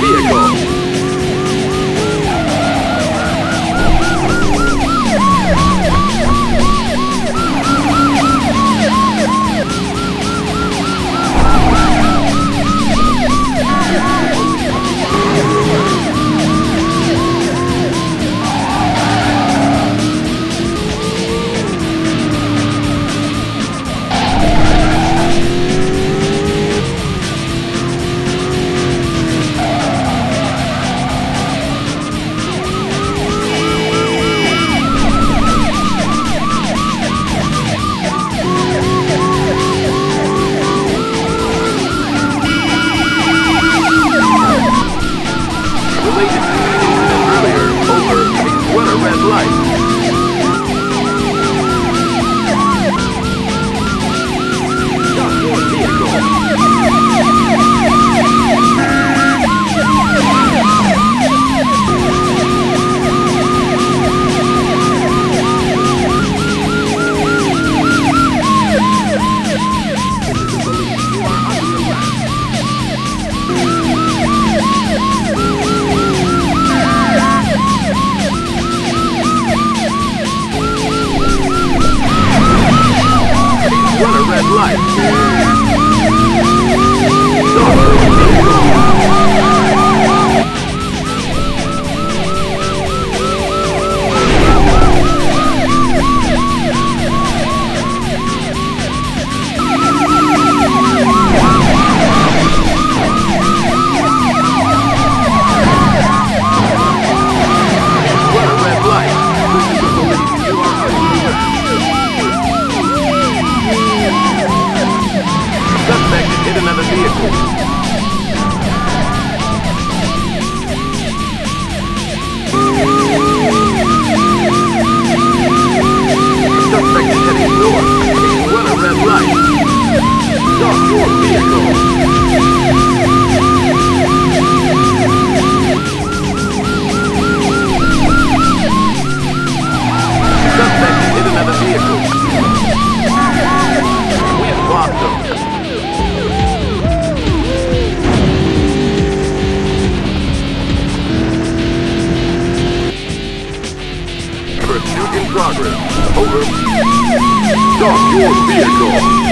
Vehicle! Run progress. Stop your vehicle.